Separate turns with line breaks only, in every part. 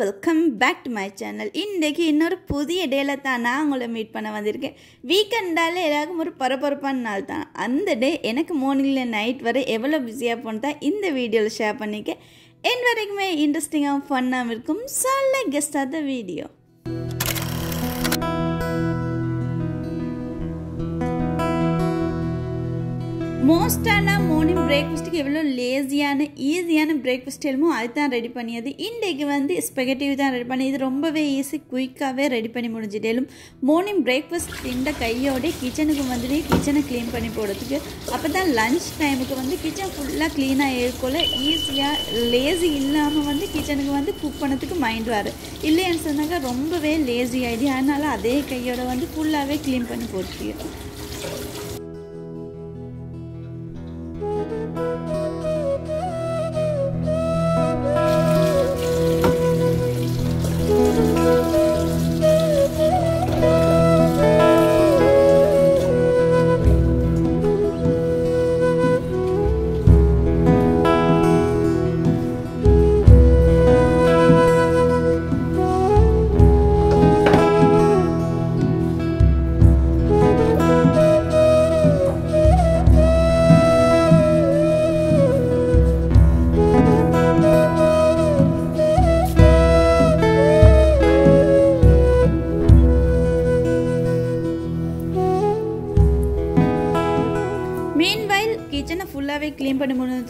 Welcome back to my channel இன்றைக்கி இன்னொரு புதிய டேல தான் நான் உங்களை மீட் பண்ண வந்திருக்கேன். வீக்கெண்டாலே எல்லாருக்கும் ஒரு பரபரப்பான நாள் தான். அந்த டே எனக்கு மார்னிங்கில் நைட் வரை எவ்வளோ பிஸியாக போனதா இந்த வீடியோவில் ஷேர் பண்ணிக்க என் வரைக்குமே இன்ட்ரெஸ்டிங்காகவும் ஃபன்னாகவும் இருக்கும். சொல்ல கெஸ்ட் த வீடியோ மோஸ்டான மார்னிங் பிரேக்ஃபாஸ்ட்டுக்கு எவ்வளோ லேசியான ஈஸியான பிரேக்ஃபாஸ்ட் எழுமோ அதுதான் ரெடி பண்ணியது. இன்றைக்கு வந்து ஸ்பெகட்டிவ் தான் ரெடி பண்ணி இது ரொம்பவே ஈஸி குயிக்காகவே ரெடி பண்ணி முடிஞ்சிட்டேலும் மார்னிங் பிரேக்ஃபாஸ்ட் திண்ட கையோட கிச்சனுக்கு வந்துட்டு கிச்சனை க்ளீன் பண்ணி போடுறதுக்கு. அப்போ தான் லஞ்ச் டைமுக்கு வந்து கிச்சன் ஃபுல்லாக க்ளீனாக இருக்கோல ஈஸியாக லேசி இல்லாமல் வந்து கிச்சனுக்கு வந்து குக் பண்ணதுக்கு மைண்ட் வார் இல்லைன்னு சொன்னாக்கா ரொம்பவே லேசி ஆகிடுது அதனால் அதே கையோட வந்து ஃபுல்லாகவே க்ளீன் பண்ணி போட்டுருக்கு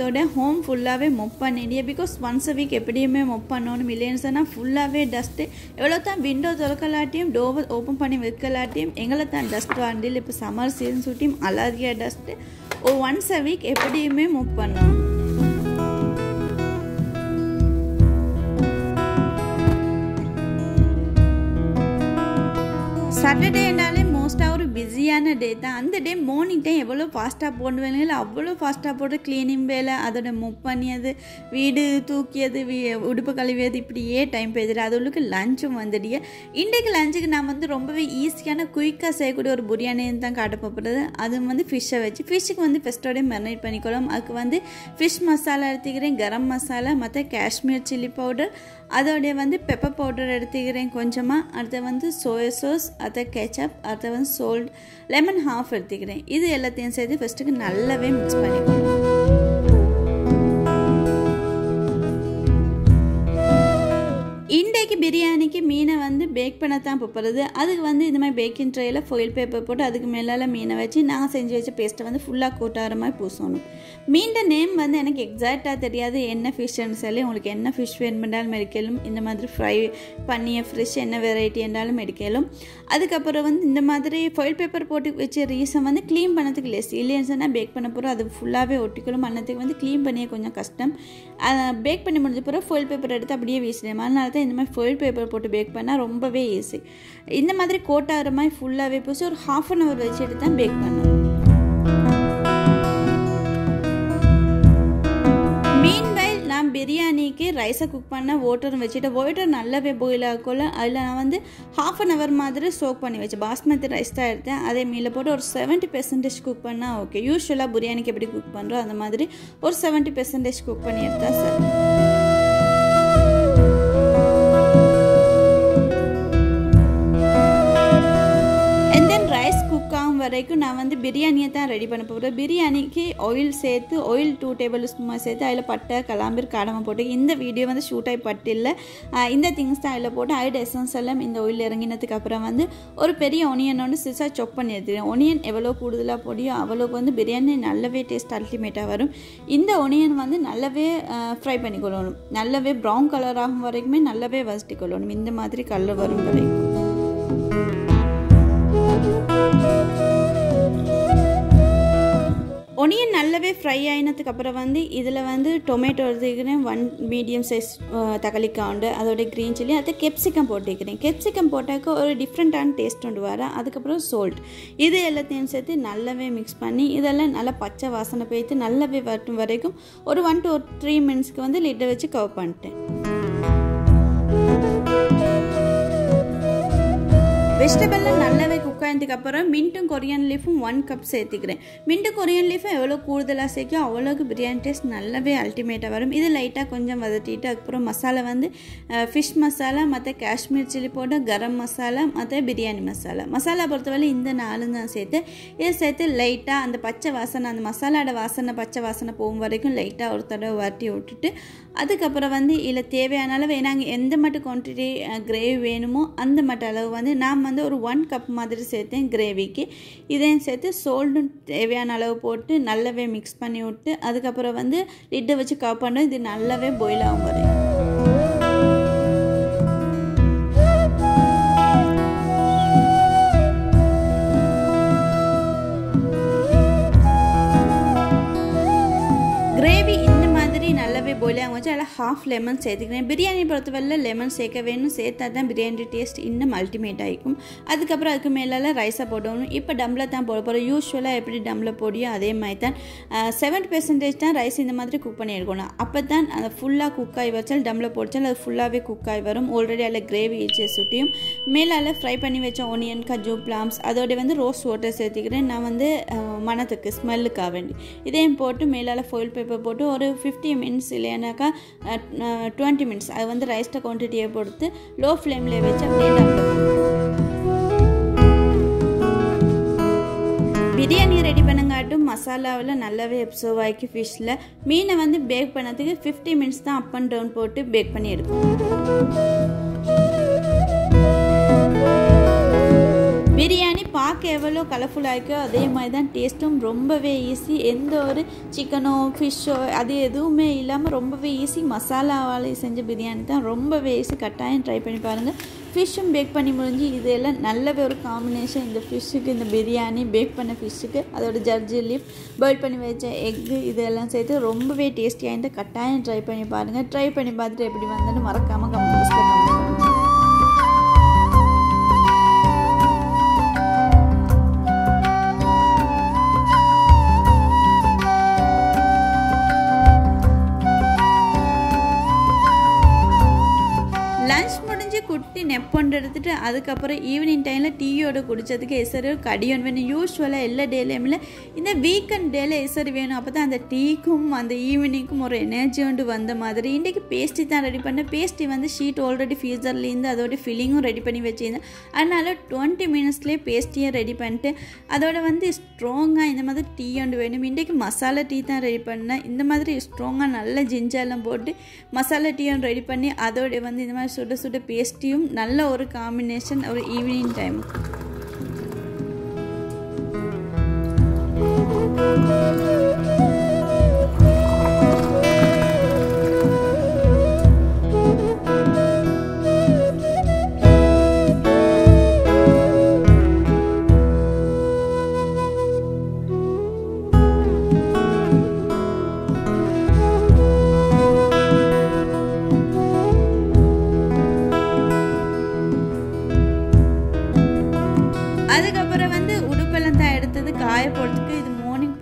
அதோட ஹோம் ஃபுல்லாகவே மொப் பண்ணிடிய பிகாஸ் ஒன்ஸ் அ வீக் எப்படியுமே மொப் பண்ணணும் இல்லைன்னு சொன்னால் ஃபுல்லாகவே டஸ்ட்டு எவ்வளோ தான் விண்டோ திறக்கலாட்டியும் டோர் ஓப்பன் பண்ணி வைக்கலாட்டியும் எங்களை தான் டஸ்ட் வாண்டில் இப்போ சம்மர் சீசன் சுட்டியும் அலர்ஜியாக டஸ்ட்டு ஓ ஒன்ஸ் அ வீக் எப்படியுமே மொப் பண்ணணும். சாட்டர்டேனாலே சரியான டே தான். அந்த டே மார்னிங் டைம் எவ்வளோ ஃபாஸ்ட்டாக போடுவேன் அவ்வளோ ஃபாஸ்ட்டாக போட்டு க்ளீனிங் வேலை அதோட முப் பண்ணியது வீடு தூக்கியது வீ உடுப்பு கழுவியது இப்படியே டைம் போயிடுது. அதுகளுக்கு லஞ்சும் வந்துடுயே இன்றைக்கு லஞ்சுக்கு நான் வந்து ரொம்பவே ஈஸியான குயிக்காக செய்யக்கூடிய ஒரு பிரியாணின்னு தான் காட்ட போகிறது அது வந்து ஃபிஷ்ஷை வச்சு ஃபிஷ்ஷுக்கு வந்து ஃபஸ்ட்டோடய மெரினேட் பண்ணிக்கொள்ளும். அதுக்கு வந்து ஃபிஷ் மசாலா எடுத்துக்கிறேன் கரம் மசாலா மற்ற காஷ்மீர் சில்லி பவுடர் அதோடைய வந்து பெப்பர் பவுடர் எடுத்துக்கிறேன் கொஞ்சமாக அடுத்து வந்து சோயா சாஸ் அடுத்த கெச்சப் அடுத்த வந்து சோல்ட் லெமன் ஹாஃப் எடுத்துக்கிறேன். இது எல்லாத்தையும் சேர்த்து ஃபஸ்ட்டுக்கு நல்லாவே மிக்ஸ் பண்ணிக்கணும். இன்றைக்கி பிரியாணிக்கு மீனை வந்து பேக் பண்ண தான் போகிறது அதுக்கு வந்து இந்த மாதிரி பேக்கிங் ட்ரேயில் ஃபொயில் பேப்பர் போட்டு அதுக்கு மேலால் மீனை வச்சு நான் செஞ்சு வச்ச பேஸ்ட்டை வந்து ஃபுல்லாக கூட்டார மாதிரி பூசணும். மீண்ட நேம் வந்து எனக்கு எக்ஸாக்டாக தெரியாது. என்ன ஃபிஷ்ஷுன்னு சொல்லி உங்களுக்கு என்ன ஃபிஷ் வேணுமென்றாலும் மெடிக்கலும் இந்த மாதிரி ஃப்ரை பண்ணிய ஃப்ரெஷ் என்ன வெரைட்டி என்றாலும் மெடிக்கலும் அதுக்கப்புறம் வந்து இந்த மாதிரி ஃபொயில் பேப்பர் போட்டு வச்ச ரீசன் வந்து க்ளீன் பண்ணதுக்கு லெஸ் இல்லைன்னு சொன்னால் பேக் பண்ண போகிறோம் அது ஃபுல்லாகவே ஒட்டிக்கலும் அன்னத்துக்கு வந்து க்ளீன் பண்ணிய கொஞ்சம் கஷ்டம். பேக் பண்ணி முடிஞ்ச பிறகு ஃபோயில் பேப்பர் எடுத்து அப்படியே வீசிடுவேன். அதனால தான் இந்த மாதிரி ஃபோயில் பேப்பர் போட்டு பேக் பண்ணால் ரொம்பவே ஈஸி இந்த மாதிரி கோட்டாகிற மாதிரி ஃபுல்லாகவே போச்சு. ஒரு ஹாஃப் அன் ஹவர் வச்சுட்டு தான் பேக் பண்ணணும் பிரியாணிக்கு ரைஸை குக் பண்ண ஓட்டரும் வச்சுட்டு ஓட்டர் நல்லாவே பாயில் ஆகல அதில் நான் வந்து ஹாஃப் அன் ஹவர் மாதிரி சோக் பண்ணி வச்சேன். பாஸ்மதி ரைஸ் தான் எடுத்தேன். அதே மீல போட்டு ஒரு செவன்ட்டி பெர்சன்டேஜ் குக் பண்ணால் ஓகே யூஸ்வலாக பிரியாணிக்கு எப்படி குக் பண்ணுறோம் அந்த மாதிரி ஒரு செவன்ட்டி பெர்சன்டேஜ் குக் பண்ணி எடுத்தா சார் வரைக்கும் நான் வந்து பிரியாணியை தான் ரெடி பண்ண போகிறேன் பிரியாணிக்கு ஆயில் சேர்த்து ஆயில் டூ டேபிள் ஸ்பூன் சேர்த்து அதில் பட்டை கலாம்பீர் காடமை போட்டு இந்த வீடியோ வந்து ஷூட் ஆகி பட்டில்ல இந்த திங்ஸ் தான் அதில் போட்டு ஆயில் எசன்ஸ் எல்லாம் இந்த ஆயில் இறங்கினதுக்கு அப்புறம் வந்து ஒரு பெரிய ஒனியன் ஒன்று சிசாக சொப் பண்ணி எடுத்துக்கிறேன் ஒனியன் எவ்வளோ கூடுதலாக போடியோ அவ்வளோக்கு வந்து பிரியாணி நல்லாவே டேஸ்ட் அல்டிமேட்டாக வரும். இந்த ஒனியன் வந்து நல்லாவே ஃப்ரை பண்ணி கொள்ளணும். நல்லாவே ப்ரௌன் கலர் ஆகும் வரைக்குமே நல்லாவே வசதி கொள்ளணும். இந்த மாதிரி கலர் வரும் வரைக்கும். ஒனியன் நல்லாவே ஃப்ரை ஆகினதுக்கு அப்புறம் வந்து இதில் வந்து டொமேட்டோ எடுத்துக்கிறேன் ஒன் மீடியம் சைஸ் தக்காளிக்காண்டு காண்டு க்ரீன் சில்லி அதை கெப்சிகம் போட்டுக்கிறேன் கெப்சிகம் போட்டாக்க ஒரு டிஃப்ரெண்ட்டான டேஸ்ட் ஒன்று வர அதுக்கப்புறம் சோல்ட் இது எல்லாத்தையும் சேர்த்து நல்லாவே மிக்ஸ் பண்ணி இதெல்லாம் நல்லா பச்சை வாசனை போய்த்து நல்லாவே வரட்டும் வரைக்கும் ஒரு ஒன் டூ ஒரு த்ரீ மினிட்ஸ்க்கு வந்து லிட்டை வச்சு கவர் பண்ணிட்டேன். வெஜிடபிள்லாம் நல்லாவே குக் ஆனதுக்கு அப்புறம் மின்ட்டும் கொரியன் லீஃபும் ஒன் கப் சேர்த்துக்கிறேன். மின்ட்டு கொரியன் லீஃபும் எவ்வளோ கூடுதலாக சேர்க்கும் அவ்வளோக்கு பிரியாணி டேஸ்ட் நல்லாவே அல்டிமேட்டாக வரும். இது லைட்டாக கொஞ்சம் வதட்டிட்டு அதுக்கப்புறம் மசாலா வந்து ஃபிஷ் மசாலா மற்ற காஷ்மீர் சில்லி பவுடர் கரம் மசாலா மற்ற பிரியாணி மசாலா மசாலா பொறுத்தவரை இந்த நாலு தான் சேர்த்து இதை சேர்த்து லைட்டாக அந்த பச்சை வாசனை அந்த மசாலாவோட வாசனை பச்சை வாசனை போகும் வரைக்கும் லைட்டாக ஒரு தடவை வட்டி விட்டுட்டு அதுக்கப்புறம் வந்து இதில் தேவையான அளவு நாங்கள் எந்த மட்டும் குவான்டிட்டி கிரேவி வேணுமோ அந்த மட்டும் அளவு வந்து நான் வந்து ஒரு ஒன் கப் மாதிரி சேர்த்தேன் கிரேவிக்கு இதையும் சேர்த்து சோல்டும் தேவையான அளவு போட்டு நல்லாவே மிக்ஸ் பண்ணி விட்டு அதுக்கப்புறம் வந்து லிட்டை வச்சு கப் பண்ணோம். இது நல்லாவே பாயில் ஆகும் வரையும் நான் கொஞ்சம் அதில் ஹாஃப் லெமன் சேர்த்துக்கிறேன். பிரியாணி பொறுத்தவரையில் லெமன் சேர்க்க வேணும் சேர்த்தா தான் பிரியாணி டேஸ்ட் இன்னும் அல்டிமேட் ஆகிக்கும் அதுக்கப்புறம் அதுக்கு மேலே ரைஸை போடணும். இப்போ டம்மில் தான் போட போகிறோம் யூஸ்வலாக எப்படி டம்மில் போடியோ அதே மாதிரி தான். செவன்ட்டி பெர்சன்டேஜ் தான் ரைஸ் இந்த மாதிரி குக் பண்ணி எடுக்கணும். அப்போ தான் அதை ஃபுல்லாக குக் ஆகி வச்சால் டம்மில் போடிச்சால் அது ஃபுல்லாகவே குக் ஆகி வரும். ஆல்ரெடி அதில் கிரேவி வச்சு சுட்டியும். மேலால் ஃப்ரை பண்ணி வச்ச ஒனியன் கஜு பிளாம்ஸ் அதோட வந்து ரோஸ் வாட்டர் சேர்த்துக்கிறேன். நான் வந்து மணத்துக்கு ஸ்மெல்லுக்காக வேண்டி. இதையும் போட்டு மேலால் ஃபாயில் பேப்பர் போட்டு ஒரு ஃபிஃப்டி மினிட்ஸ் இல்லையானாக்கா டுவெண்ட்டி மினிட்ஸ் அது வந்து ரைஸ்ட குவான்டிட்டியை பொறுத்து லோ ஃப்ளேமில் வச்சு அப்படியே பிரியாணி ரெடி பண்ணங்காட்டும் மசாலாவில் நல்லாவே எப்சர்வ் ஆகிக்கு ஃபிஷ்ஷில் மீனை வந்து பேக் பண்ணதுக்கு ஃபிஃப்டி மினிட்ஸ் தான் அப் அண்ட் டவுன் போட்டு பேக் பண்ணி பிரியாணி பார்க்க எவ்வளோ கலர்ஃபுல்லாக இருக்கோ அதே மாதிரி தான் டேஸ்ட்டும் ரொம்பவே ஈஸி எந்த ஒரு சிக்கனோ ஃபிஷ்ஷோ அது எதுவுமே இல்லாமல் ரொம்பவே ஈஸி மசாலாவால் செஞ்ச பிரியாணி தான் ரொம்பவே ஈஸி கட்டாயம் ட்ரை பண்ணி பாருங்கள் ஃபிஷ்ஷும் பேக் பண்ணி முடிஞ்சு இதெல்லாம் நல்லவே ஒரு காம்பினேஷன் இந்த ஃபிஷ்ஷுக்கு இந்த பிரியாணி பேக் பண்ண ஃபிஷ்ஷுக்கு அதோட ஜர்ஜி லீஃப் பாயில் பண்ணி வச்ச எக்கு இதெல்லாம் சேர்த்து ரொம்பவே டேஸ்டியாக இருந்து கட்டாயம் ட்ரை பண்ணி பாருங்கள் ட்ரை பண்ணி பார்த்துட்டு எப்படி வந்தேன்னு மறக்காமல் கம்மி நெப்பொண்டு எடுத்துட்டு அதுக்கப்புறம் ஈவினிங் டைமில் டீயோட குடித்ததுக்கு எசரு கடியோன் வேணும். யூஸ்வலாக எல்லா டேலையுமே இந்த வீக்கெண்ட் டேல எசரு வேணும். அப்போ தான் அந்த டீக்கும் அந்த ஈவினிங்க்கும் ஒரு எனர்ஜி ஒன்று வந்த மாதிரி. இன்றைக்கி பேஸ்ட்ரி தான் ரெடி பண்ணேன். பேஸ்ட்ரி வந்து ஷீட் ஆல்ரெடி ஃப்ரீசர்லேருந்து அதோட ஃபில்லிங்கும் ரெடி பண்ணி வச்சுருந்தேன். அதனால் டுவெண்ட்டி மினிட்ஸ்லேயே பேஸ்ட்ரியும் ரெடி பண்ணிட்டு அதோட வந்து ஸ்ட்ராங்காக இந்த மாதிரி டீ ஒன்று வேணும். இன்றைக்கி மசாலா டீ தான் ரெடி பண்ணேன். இந்த மாதிரி ஸ்ட்ராங்காக நல்ல ஜிஞ்சர்லாம் போட்டு மசாலா டீ ஒன்று ரெடி பண்ணி அதோட வந்து இந்த மாதிரி சுட சுட பேஸ்ட்ரியும் நல்ல ஒரு காம்பினேஷன் ஒரு ஈவினிங் டைம்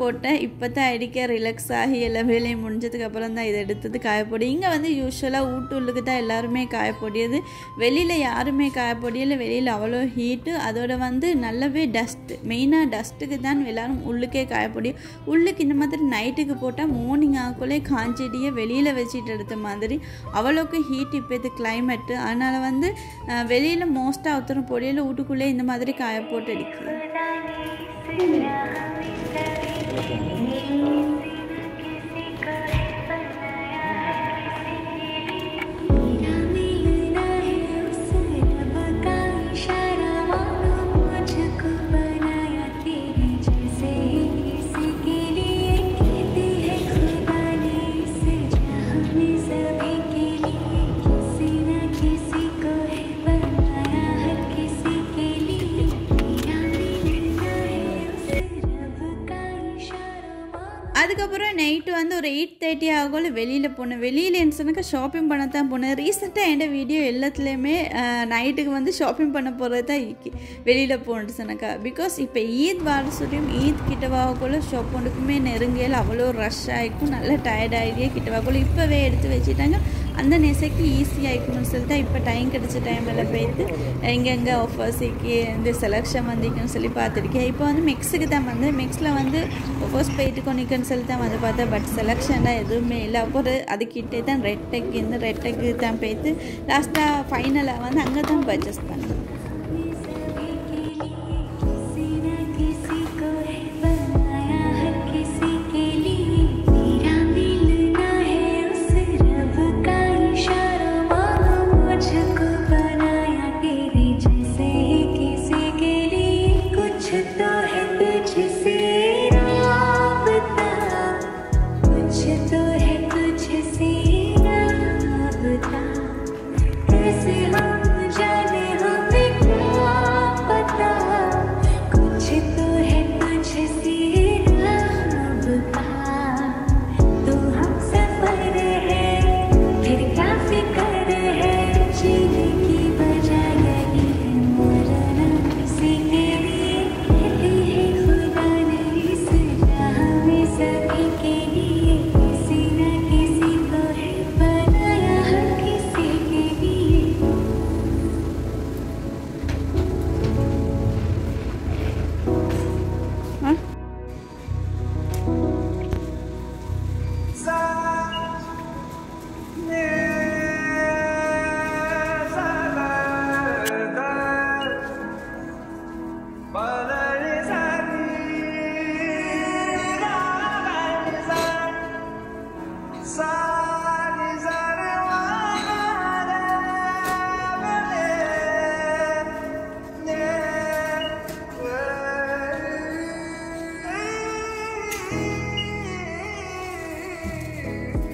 போட்டேன். இப்போ தான் அடிக்க ரிலாக்ஸ் ஆகி எல்லா வேலையும் முடிஞ்சதுக்கப்புறம் தான் இதை எடுத்தது காயப்பொடி. இங்கே வந்து யூஸ்வலாக ஊட்டுள்ளுக்கு தான் எல்லாருமே காயப்பொடியது வெளியில் யாருமே காயப்பொடியில் வெளியில் அவ்வளோ ஹீட்டு அதோட வந்து நல்லாவே டஸ்ட்டு மெயினாக டஸ்ட்டுக்கு தான் எல்லாரும் உள்ளுக்கே காயப்பொடியும் உள்ளுக்கு இந்த மாதிரி நைட்டுக்கு போட்டால் மார்னிங் ஆக்குள்ளே காஞ்செடியை வெளியில் வச்சுட்டு எடுத்த மாதிரி. அவ்வளோக்கு ஹீட் இப்போ இது கிளைமேட்டு அதனால் வந்து வெளியில் மோஸ்ட்டாக ஒருத்தரும் பொடியில் வீட்டுக்குள்ளே இந்த மாதிரி காய போட்டு அடிக்குது அதுக்கப்புறம் நைட்டு வந்து ஒரு எயிட் தேர்ட்டி ஆகல வெளியில் போனேன். வெளியில் என்ன சொன்னாக்கா ஷாப்பிங் பண்ண தான் போனேன் ரீசெண்டாக என் வீடியோ எல்லாத்துலேயுமே நைட்டுக்கு வந்து ஷாப்பிங் பண்ண போகிறது தான் வெளியில் போகணுட்டு சொன்னாக்கா. பிகாஸ் இப்போ ஈத் வார சொல்லியும் ஈத் கிட்டவாகக்குள்ள ஷாப் ஒன்றுக்குமே நெருங்கியல் அவ்வளோ ரஷ் ஆகிக்கும் நல்லா டயர்ட் ஆகியே கிட்டவாக்குள்ள இப்போவே எடுத்து வச்சுட்டாங்க.
அந்த நெசைக்கு ஈஸியாக இருக்கணும்னு சொல்லிட்டு இப்போ டைம் கிடச்ச டைமில் போயிட்டு எங்கெங்கே ஆஃபர்ஸுக்கு இந்த செலக்ஷன் வந்திருக்குன்னு சொல்லி பார்த்துருக்கேன். இப்போ வந்து மிக்ஸுக்கு தான் வந்து மிக்ஸில் வந்து ஆஃபர்ஸ் போயிட்டு கொண்டிருக்குன்னு சொல்லி தான் வந்து பார்த்தேன். பட் செலெக்ஷன்லாம் எதுவுமே இல்லை. அப்புறம் அதுக்கிட்டே தான் ரெட் டெக் இந்த ரெட் டெக்கு தான் போயிட்டு லாஸ்ட்டாக ஃபைனலாக வந்து அங்கே தான் பர்ச்சேஸ் பண்ணேன்.
see
you.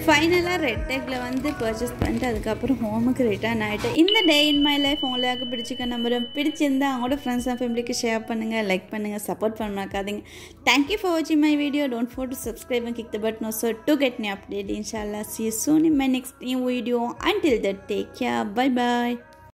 ஃபைனலாக ரெட் டெக்கில் வந்து பர்ச்சேஸ் பண்ணிட்டு அதுக்கப்புறம் ஹோமுக்கு ரிட்டர்ன் ஆகிட்டு இந்த டே இன் மை லைஃப் உங்களுக்கு பிடிச்சிக்க நம்பரும் பிடிச்சிருந்தா அவங்களோட ஃப்ரெண்ட்ஸ் அண்ட் ஃபேமிலிக்கு ஷேர் பண்ணுங்கள் லைக் பண்ணுங்கள் சப்போர்ட் பண்ண மறக்காதீங்க தேங்க்யூ ஃபார் வாட்சிங் my video don't for to subscribe and kick the but no so to get update update இன்ஷால்லா see soon in my next new video until that take care bye bye